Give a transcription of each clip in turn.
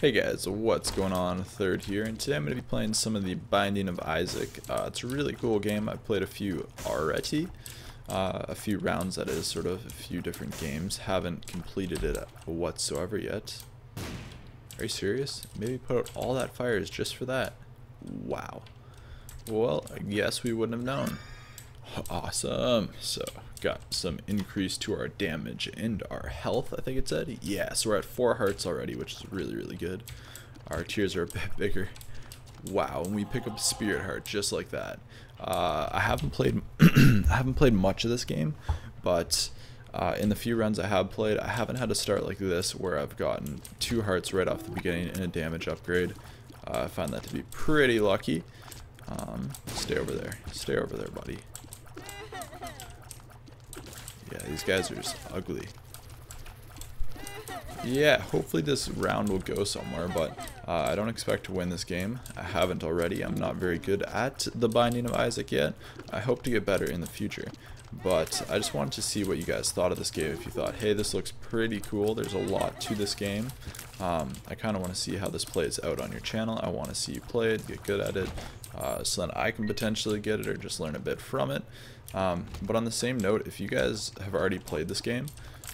Hey guys, what's going on? Third here, and today I'm going to be playing some of the Binding of Isaac. Uh, it's a really cool game. I've played a few already, uh, a few rounds that is, sort of, a few different games. Haven't completed it whatsoever yet. Are you serious? Maybe put out all that fires just for that? Wow. Well, I guess we wouldn't have known. Awesome. So, got some increase to our damage and our health, I think it said. Yeah, so we're at four hearts already, which is really, really good. Our tears are a bit bigger. Wow, and we pick up Spirit Heart just like that. Uh, I haven't played I haven't played much of this game, but uh, in the few runs I have played, I haven't had a start like this where I've gotten two hearts right off the beginning and a damage upgrade. Uh, I find that to be pretty lucky. Um, stay over there. Stay over there, buddy. Yeah, these guys are just ugly. Yeah, hopefully this round will go somewhere, but uh, I don't expect to win this game. I haven't already. I'm not very good at the Binding of Isaac yet. I hope to get better in the future. But I just wanted to see what you guys thought of this game. If you thought, hey, this looks pretty cool. There's a lot to this game. Um, I kind of want to see how this plays out on your channel. I want to see you play it, get good at it, uh, so that I can potentially get it or just learn a bit from it. Um, but on the same note, if you guys have already played this game,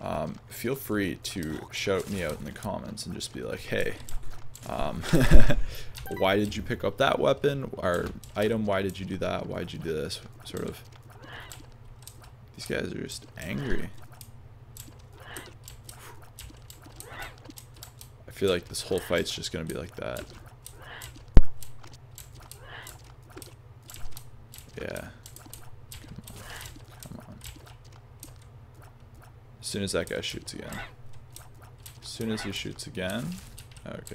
um, feel free to shout me out in the comments and just be like, hey, um, why did you pick up that weapon or item? Why did you do that? Why did you do this? Sort of. These guys are just angry. I feel like this whole fight's just gonna be like that. Yeah. As soon as that guy shoots again. As soon as he shoots again. Okay.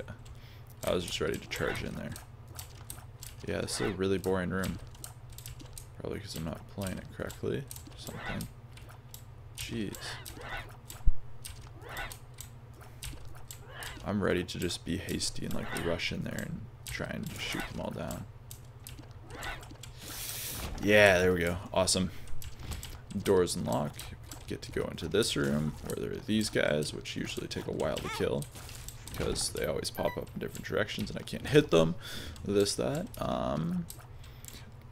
I was just ready to charge in there. Yeah, this is a really boring room. Probably because I'm not playing it correctly. Or something. Jeez. I'm ready to just be hasty and like rush in there and try and shoot them all down. Yeah, there we go. Awesome. Doors unlock get to go into this room where there are these guys, which usually take a while to kill because they always pop up in different directions and I can't hit them. This, that. Um,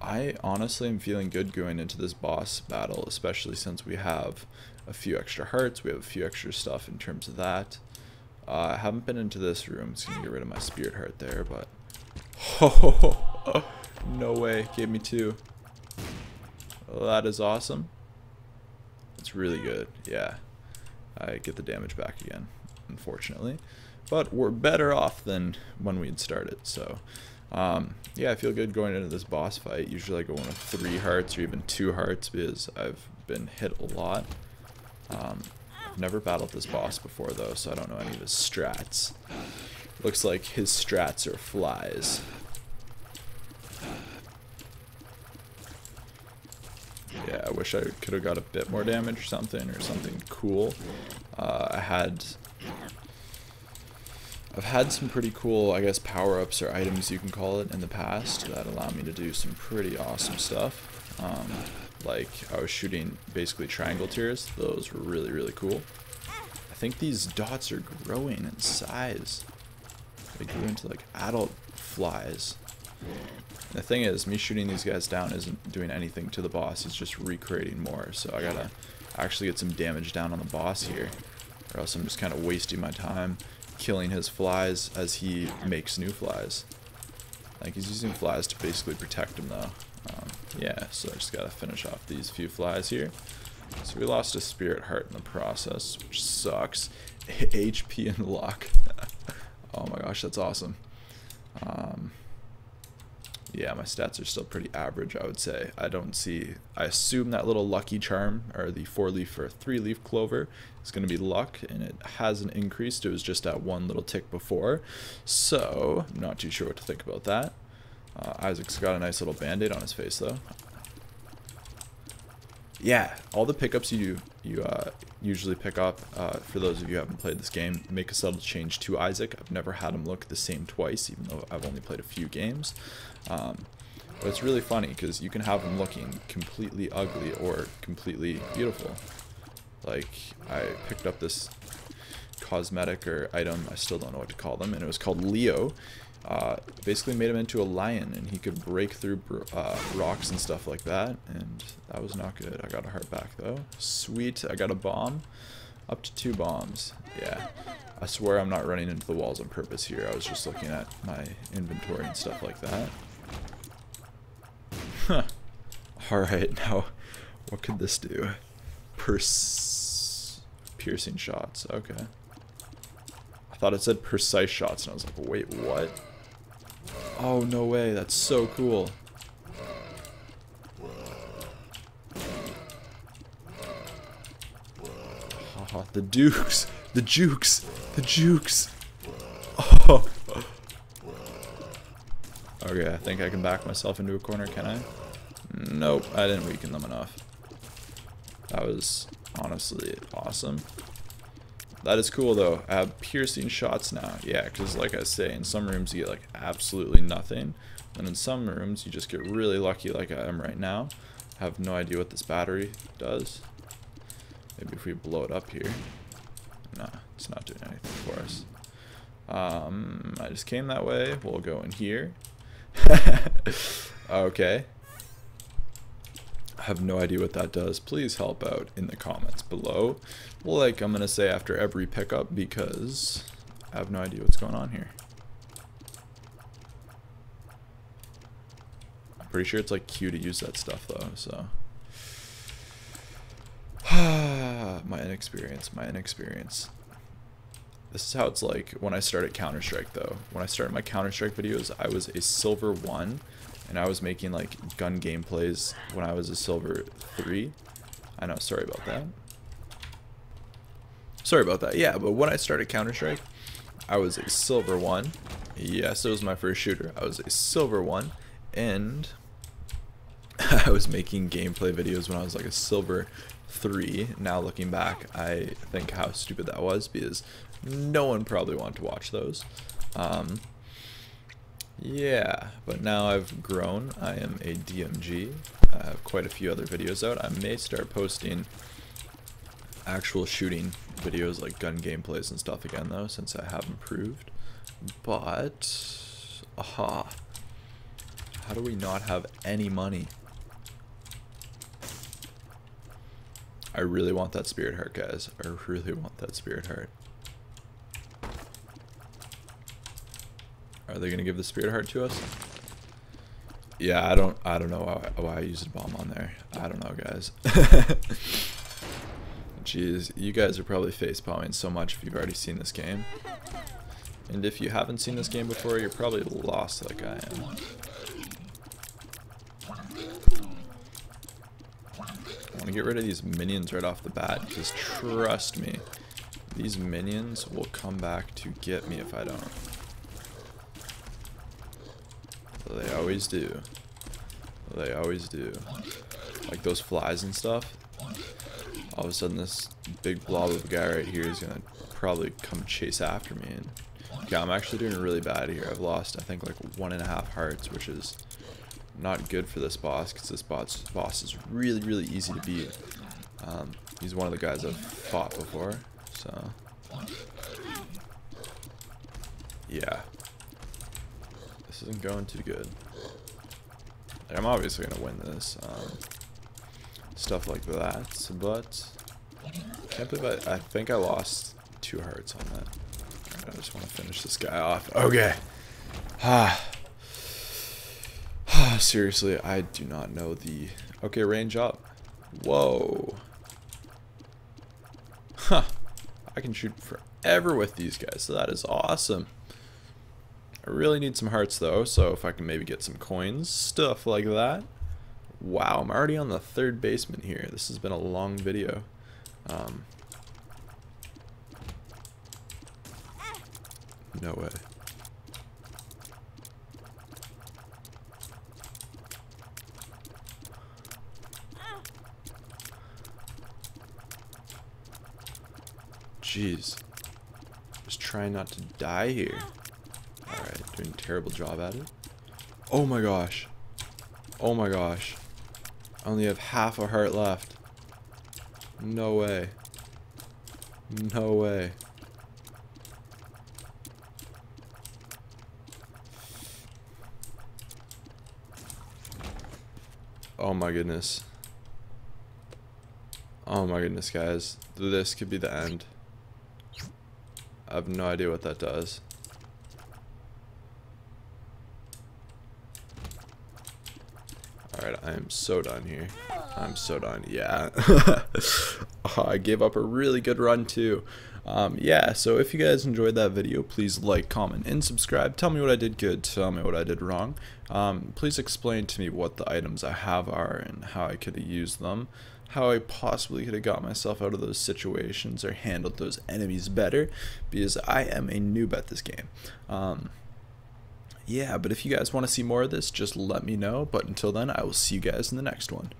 I honestly am feeling good going into this boss battle, especially since we have a few extra hearts, we have a few extra stuff in terms of that. Uh, I haven't been into this room, it's gonna get rid of my spirit heart there, but... Oh, no way, gave me two. That is awesome. It's really good. Yeah. I get the damage back again, unfortunately. But we're better off than when we had started, so... Um, yeah, I feel good going into this boss fight. Usually I go in with three hearts or even two hearts because I've been hit a lot. Um, I've never battled this boss before though, so I don't know any of his strats. Looks like his strats are flies. Yeah, I wish I could have got a bit more damage or something, or something cool. Uh, I had... I've had some pretty cool, I guess, power-ups or items you can call it in the past that allow me to do some pretty awesome stuff. Um, like, I was shooting basically triangle tears. Those were really, really cool. I think these dots are growing in size. They grew into, like, adult flies. The thing is, me shooting these guys down isn't doing anything to the boss, It's just recreating more, so I gotta actually get some damage down on the boss here, or else I'm just kind of wasting my time killing his flies as he makes new flies. Like, he's using flies to basically protect him, though. Um, yeah, so I just gotta finish off these few flies here. So we lost a spirit heart in the process, which sucks. HP and luck. oh my gosh, that's awesome. Um, yeah, my stats are still pretty average, I would say. I don't see, I assume that little lucky charm, or the four leaf or three leaf clover, is going to be luck, and it hasn't increased. It was just at one little tick before, so I'm not too sure what to think about that. Uh, Isaac's got a nice little band-aid on his face, though. Yeah, all the pickups you you uh, usually pick up, uh, for those of you who haven't played this game, make a subtle change to Isaac. I've never had him look the same twice, even though I've only played a few games. Um, but it's really funny because you can have him looking completely ugly or completely beautiful. Like, I picked up this cosmetic or item. I still don't know what to call them. And it was called Leo. Uh, basically made him into a lion and he could break through uh, rocks and stuff like that. And that was not good. I got a heart back though. Sweet. I got a bomb. Up to two bombs. Yeah. I swear I'm not running into the walls on purpose here. I was just looking at my inventory and stuff like that. Huh. Alright, now what could this do? Pers piercing shots. Okay. I thought it said precise shots, and I was like, wait, what? Oh, no way. That's so cool. Oh, the Dukes. The Jukes. The Jukes. Oh. Okay, I think I can back myself into a corner, can I? Nope, I didn't weaken them enough. That was honestly awesome. That is cool though. I have piercing shots now. Yeah, because like I say, in some rooms you get like absolutely nothing. And in some rooms you just get really lucky like I am right now. I have no idea what this battery does. Maybe if we blow it up here. Nah, it's not doing anything for us. Um, I just came that way. We'll go in here. okay. Have no idea what that does. Please help out in the comments below. Like I'm going to say after every pickup because I have no idea what's going on here. I'm pretty sure it's like Q to use that stuff though, so. my inexperience, my inexperience. This is how it's like when I started Counter-Strike though. When I started my Counter-Strike videos, I was a silver 1 and I was making like gun gameplays when I was a silver 3. I know, sorry about that. Sorry about that. Yeah, but when I started Counter-Strike, I was a silver 1. Yes, it was my first shooter. I was a silver 1 and I was making gameplay videos when I was like a silver 3. Now looking back, I think how stupid that was because no one probably wanted to watch those. Um, yeah, but now I've grown. I am a DMG. I have quite a few other videos out. I may start posting actual shooting videos like gun gameplays and stuff again though, since I have improved. But, aha. How do we not have any money? I really want that spirit heart, guys. I really want that spirit heart. Are they gonna give the spirit heart to us? Yeah, I don't I don't know why, why I used a bomb on there. I don't know guys. Jeez, you guys are probably face palming so much if you've already seen this game. And if you haven't seen this game before, you're probably lost like I am. I want to get rid of these minions right off the bat, because trust me, these minions will come back to get me if I don't. They always do. They always do. Like those flies and stuff. All of a sudden this big blob of a guy right here is gonna probably come chase after me. And yeah, I'm actually doing really bad here. I've lost, I think, like one and a half hearts, which is not good for this boss because this boss, boss is really, really easy to beat. Um, he's one of the guys I've fought before, so... Yeah, isn't going too good. I'm obviously going to win this. Um, stuff like that, but... can't believe I, I think I lost two hearts on that. I just want to finish this guy off. Okay. Ah. Seriously, I do not know the... Okay, range up. Whoa. Huh. I can shoot forever with these guys, so that is awesome. I really need some hearts though, so if I can maybe get some coins, stuff like that. Wow, I'm already on the third basement here. This has been a long video. Um, no way. Jeez. Just trying not to die here. Doing terrible job at it. Oh my gosh. Oh my gosh. I only have half a heart left. No way. No way. Oh my goodness. Oh my goodness, guys. This could be the end. I have no idea what that does. Alright, I am so done here. I'm so done. Yeah. oh, I gave up a really good run too. Um, yeah, so if you guys enjoyed that video, please like, comment, and subscribe. Tell me what I did good, tell me what I did wrong. Um, please explain to me what the items I have are and how I could have used them. How I possibly could have got myself out of those situations or handled those enemies better because I am a noob at this game. Um, yeah, but if you guys want to see more of this, just let me know. But until then, I will see you guys in the next one.